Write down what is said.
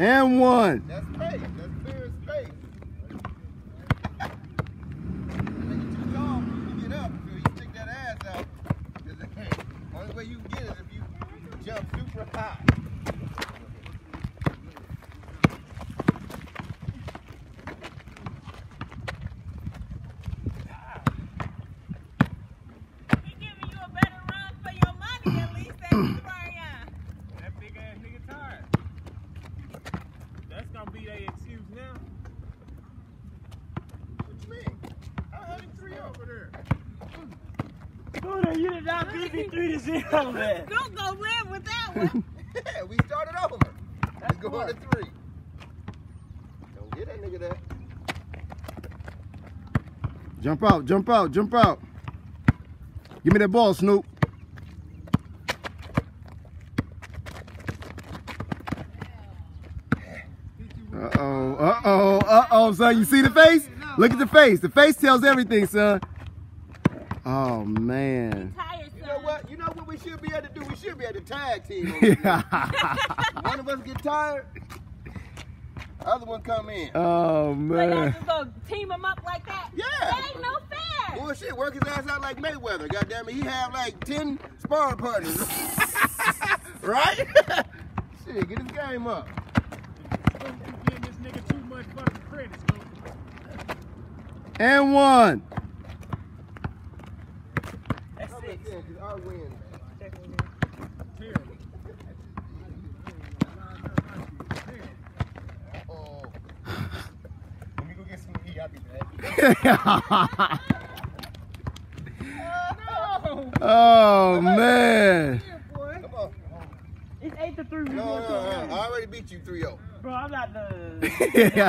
And one. Jump super high. He giving you a better run for your money at least than Marion. That big ass nigga tired. That's gonna be their excuse now. What you mean? I had him three over there. Buddha, you did not beat me 3 to 0, man. Don't go live with that one. Yeah, we started over. Let's go on to three. Don't get that nigga that. Jump out, jump out, jump out. Give me that ball, Snoop. Uh-oh, uh-oh, uh-oh, son. You see the face? Look at the face. The face tells everything, son. Oh, man. Tired, You know what? You know what we should be able to do? We should be able to tag team. one of us get tired, other one come in. oh, So y'all just gonna team them up like that? Yeah. That ain't no fair. Bullshit, work his ass out like Mayweather. Goddamn it, he have like ten sparring partners. right? Shit, get his game up. And one. That's six. just saying, 'cause our win, Oh. Let me go get some E. I'll be back. oh, man. It's 8 to 3. No, no, no. I already beat you 3 0. Bro, I'm not the.